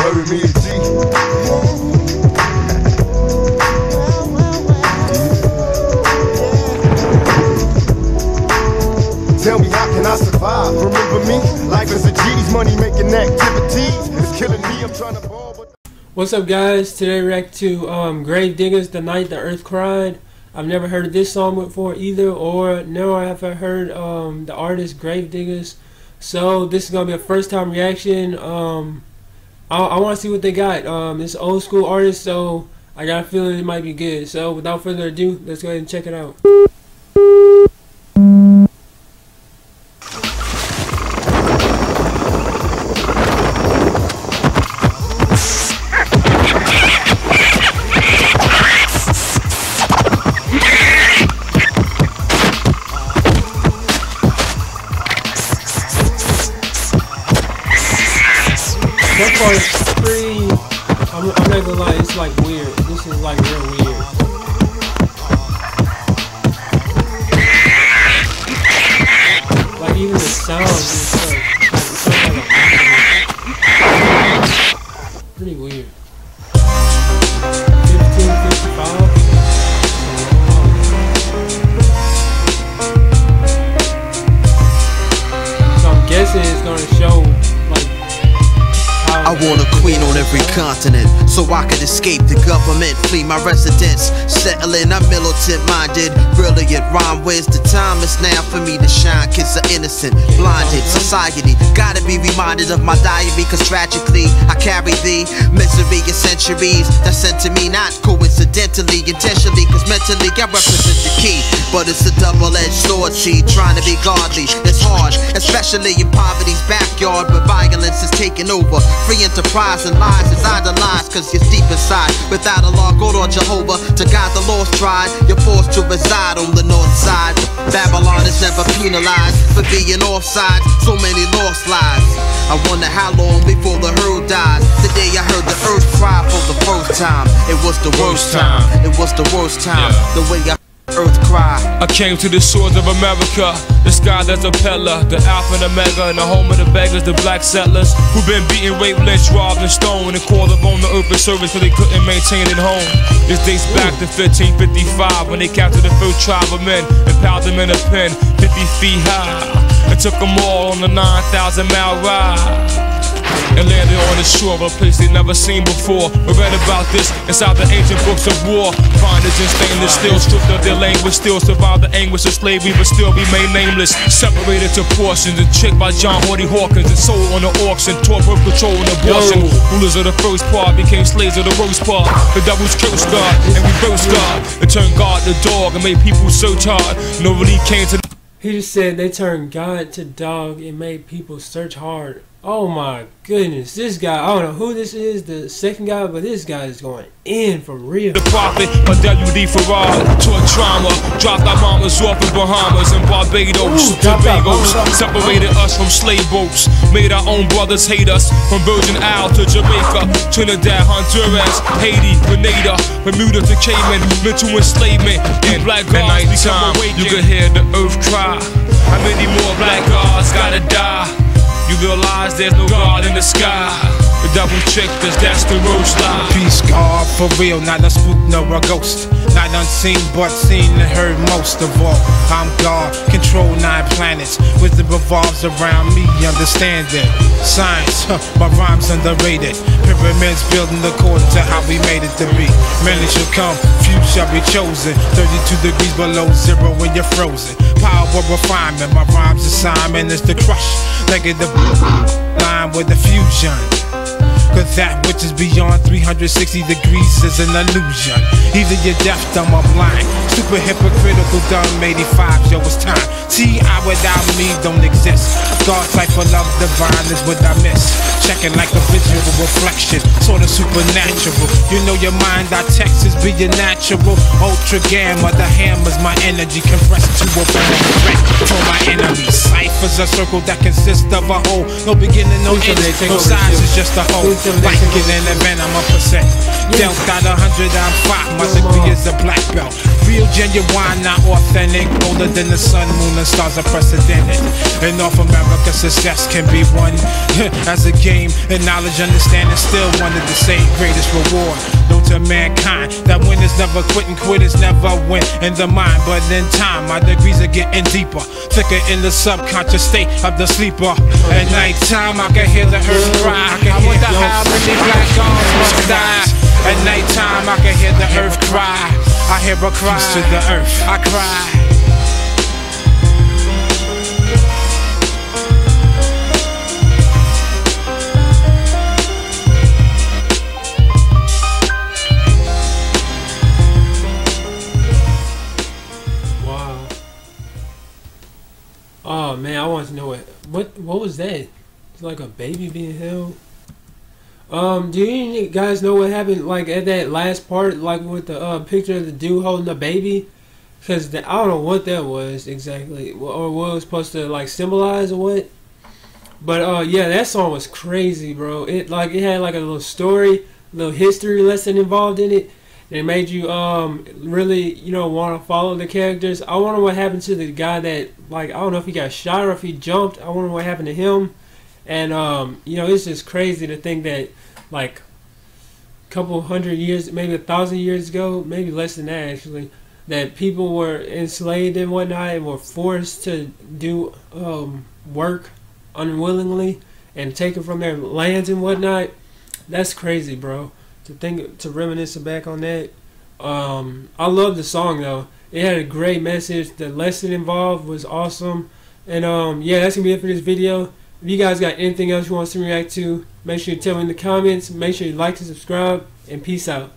Me G. Tell me how can I survive? Remember me? Life is a G's, money making activities. It's killing me. I'm trying to ball, but What's up, guys? Today react to um, Grave Diggaz, "The Night the Earth Cried." I've never heard this song before either, or no, I haven't heard um, the artist Grave Diggaz. So this is gonna be a first time reaction. Um, I, I want to see what they got. Um, it's old school artist, so I got a feeling it might be good. So without further ado, let's go ahead and check it out. Part is pretty. I'm, I'm not gonna lie, it's like weird. This is like real weird. Like even the sounds and stuff. Like, like Pretty weird. 1555. So I'm guessing it's gonna show I want a queen on every continent so I could escape the government, flee my residence, settle in. I'm militant minded, brilliant. Rhyme, where's the time? It's now for me to shine. Kids are innocent, blinded. Society gotta be reminded of my diary, cause tragically I carry the misery of centuries that sent to me, not coincidentally, intentionally, cause mentally I represent the key. But it's a double edged sword, see, trying to be godly. It's hard, especially in poverty's backyard, where violence is taking over. Free enterprise and lies is idolized, cause you're deep inside. Without a law, God or Jehovah, to guide the lost tried, you're forced to reside on the north side. Babylon is never penalized for being offside, so many lost lives. I wonder how long before the herd dies. The day I heard the earth cry for the first time, it was the worst time. It was the worst time. The way I earth cry. I came to the shores of America, the sky that's a pillar, the Alpha and Omega, and the home of the beggars, the black settlers, who've been beaten, raped, lynched, robbed, and stoned, and called upon the earth service because they couldn't maintain it home. This dates back to 1555 when they captured the first tribe of men and piled them in a pen 50 feet high, and took them all on a 9,000 mile ride the shore of a place they never seen before. We read about this inside the ancient books of war. Finders in stainless steel, stripped of their language, still survive the anguish of slavery, but still remain nameless. Separated to portions and tricked by John Horty Hawkins and sold on the auction, taught birth control and abortion. Yo. Rulers of the first part became slaves of the worst part. The devil's cursed God and reversed God. And turned God to dog and made people search hard. Nobody came to He just said they turned God to dog and made people search hard. Oh my goodness, this guy, I don't know who this is, the second guy, but this guy is going in for real. The prophet, my WD Fard, taught trauma, dropped our mamas off in Bahamas and Barbados, Ooh, Tobagos, separated us from slave boats, made our own brothers hate us, from Virgin Isle to Jamaica, Trinidad, Honduras, Haiti, Grenada, Bermuda to Cayman, mental enslavement, and black gods become awakened. You can hear the earth cry, how many more black gods gotta die? You realize there's no God in the sky. The double tricked us, that's the roast lie. Peace God for real, not a spook nor a ghost. Not unseen, but seen and heard most of all. I'm God, control nine planets. Wisdom revolves around me, understand it. Science, huh, my rhymes underrated. Pyramids building according to how we made it to be. Many shall come, few shall be chosen. 32 degrees below zero when you're frozen. Power refinement, my rhymes assignment is to crush. Negative line with a fusion. That which is beyond 360 degrees is an illusion. Either you're deaf, dumb, or blind. Super hypocritical, dumb 85, yo, it's time. See, I without me don't exist. God type of love divine is what I miss. Checking like a visual reflection, sort of supernatural. You know your mind, our text is being natural. Ultra gamma, the hammer's my energy compressed to a threat for my enemies. Ciphers a circle that consists of a whole. No beginning, no end, no size, it's just a whole. Like it in venom, a percent. Dealt out a hundred, I'm five. My degree is a black belt. Real genuine, not authentic. Older than the sun, moon, and stars are precedented. In North America, success can be won as a game. And knowledge, understanding, still one of the same greatest reward. Known to mankind that winners never quit and quitters never win in the mind. But in time, my degrees are getting deeper, thicker in the subconscious state of the sleeper. At nighttime, I can hear the earth cry. I wonder how many black arms must die. At nighttime, I can hear the earth cry. I hear a cry to the earth. I cry. Wow. Oh man, I want to know what what what was that? It's like a baby being held. Um, do you guys know what happened? Like at that last part, like with the uh, picture of the dude holding the baby, because I don't know what that was exactly, or what was supposed to like symbolize or what. But uh, yeah, that song was crazy, bro. It like it had like a little story, little history lesson involved in it. And it made you um really you know want to follow the characters. I wonder what happened to the guy that like I don't know if he got shot or if he jumped. I wonder what happened to him. And um you know it's just crazy to think that like a couple hundred years, maybe a thousand years ago, maybe less than that actually, that people were enslaved and whatnot and were forced to do um work unwillingly and taken from their lands and whatnot. That's crazy, bro. To think to reminisce back on that. Um, I love the song though. It had a great message. The lesson involved was awesome. And um, yeah, that's gonna be it for this video. If you guys got anything else you want to react to, make sure you tell me in the comments. Make sure you like and subscribe. And peace out.